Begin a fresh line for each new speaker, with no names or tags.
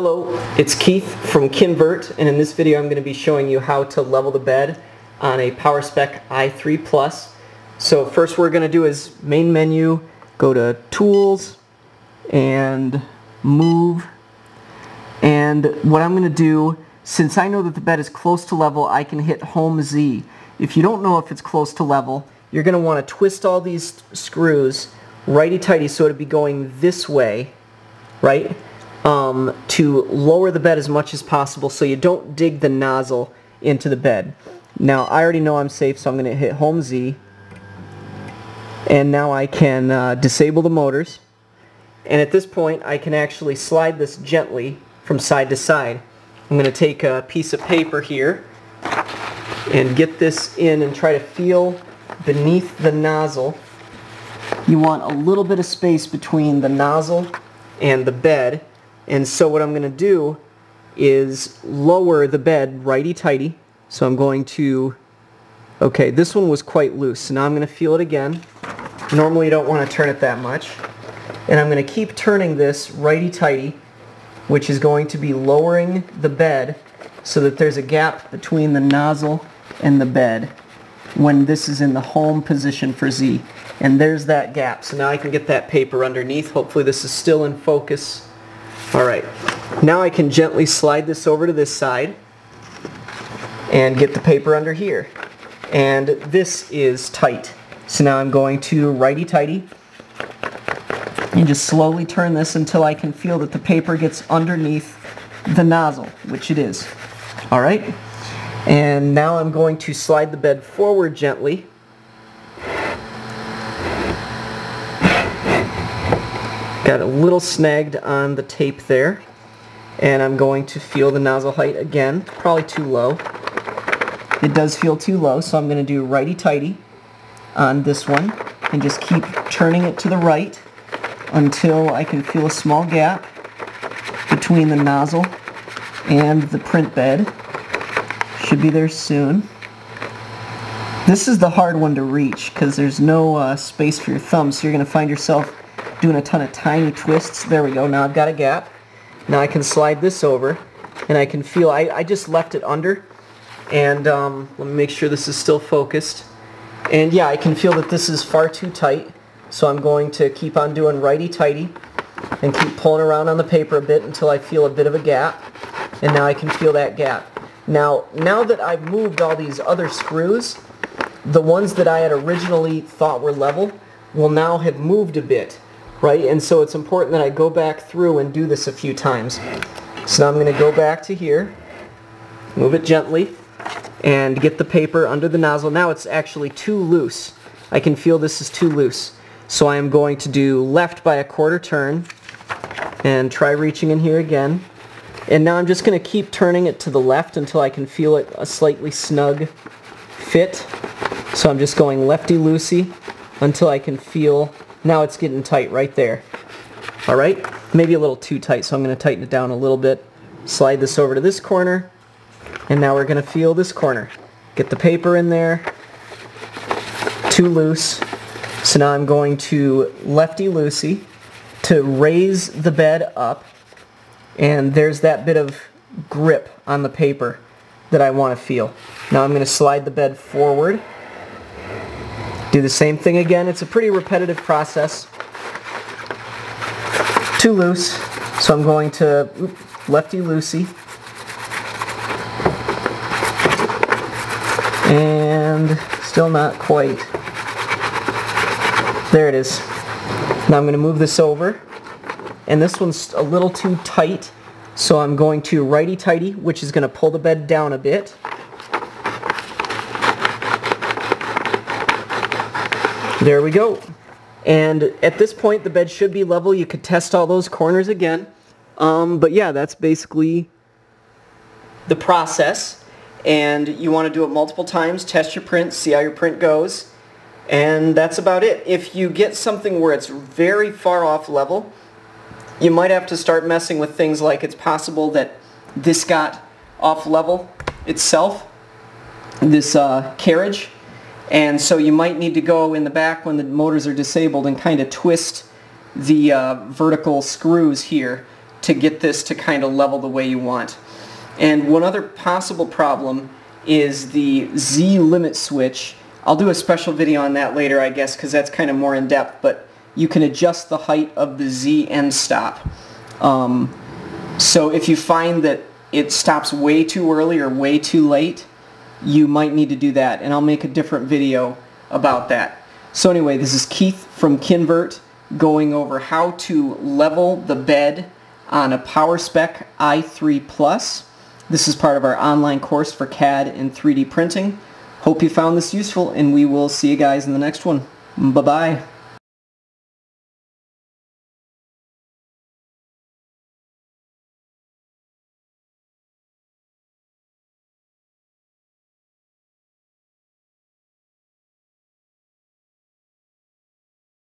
Hello, it's Keith from Kinvert, and in this video I'm going to be showing you how to level the bed on a PowerSpec i3 Plus. So first we're going to do is main menu, go to Tools, and Move. And what I'm going to do, since I know that the bed is close to level, I can hit Home Z. If you don't know if it's close to level, you're going to want to twist all these screws righty-tighty so it'll be going this way, right? Um, to lower the bed as much as possible so you don't dig the nozzle into the bed. Now I already know I'm safe so I'm going to hit Home Z and now I can uh, disable the motors and at this point I can actually slide this gently from side to side. I'm going to take a piece of paper here and get this in and try to feel beneath the nozzle. You want a little bit of space between the nozzle and the bed and so what I'm going to do is lower the bed righty-tighty. So I'm going to, okay, this one was quite loose. So now I'm going to feel it again. Normally you don't want to turn it that much. And I'm going to keep turning this righty-tighty, which is going to be lowering the bed so that there's a gap between the nozzle and the bed when this is in the home position for Z. And there's that gap. So now I can get that paper underneath. Hopefully this is still in focus. Alright, now I can gently slide this over to this side and get the paper under here. And this is tight. So now I'm going to righty-tighty and just slowly turn this until I can feel that the paper gets underneath the nozzle, which it is. Alright, and now I'm going to slide the bed forward gently Got a little snagged on the tape there. And I'm going to feel the nozzle height again. Probably too low. It does feel too low, so I'm going to do righty-tighty on this one. And just keep turning it to the right until I can feel a small gap between the nozzle and the print bed. Should be there soon. This is the hard one to reach because there's no uh, space for your thumb, so you're going to find yourself doing a ton of tiny twists. There we go. Now I've got a gap. Now I can slide this over and I can feel, I, I just left it under and um, let me make sure this is still focused. And yeah, I can feel that this is far too tight. So I'm going to keep on doing righty-tighty and keep pulling around on the paper a bit until I feel a bit of a gap. And now I can feel that gap. Now, now that I've moved all these other screws, the ones that I had originally thought were level will now have moved a bit right? And so it's important that I go back through and do this a few times. So now I'm going to go back to here, move it gently, and get the paper under the nozzle. Now it's actually too loose. I can feel this is too loose. So I am going to do left by a quarter turn and try reaching in here again. And now I'm just going to keep turning it to the left until I can feel it a slightly snug fit. So I'm just going lefty-loosey until I can feel now it's getting tight right there. Alright, maybe a little too tight, so I'm going to tighten it down a little bit. Slide this over to this corner, and now we're going to feel this corner. Get the paper in there, too loose. So now I'm going to lefty-loosey to raise the bed up, and there's that bit of grip on the paper that I want to feel. Now I'm going to slide the bed forward do the same thing again. It's a pretty repetitive process. Too loose, so I'm going to lefty-loosey. And still not quite. There it is. Now I'm going to move this over. And this one's a little too tight, so I'm going to righty-tighty, which is going to pull the bed down a bit. There we go. And at this point, the bed should be level. You could test all those corners again. Um, but yeah, that's basically the process. And you want to do it multiple times, test your print, see how your print goes. And that's about it. If you get something where it's very far off level, you might have to start messing with things like it's possible that this got off level itself, this uh, carriage. And so you might need to go in the back when the motors are disabled and kind of twist the uh, vertical screws here to get this to kind of level the way you want. And one other possible problem is the Z limit switch. I'll do a special video on that later, I guess, because that's kind of more in depth, but you can adjust the height of the Z end stop. Um, so if you find that it stops way too early or way too late, you might need to do that, and I'll make a different video about that. So anyway, this is Keith from Kinvert going over how to level the bed on a PowerSpec i3 Plus. This is part of our online course for CAD and 3D printing. Hope you found this useful, and we will see you guys in the next one. Bye-bye.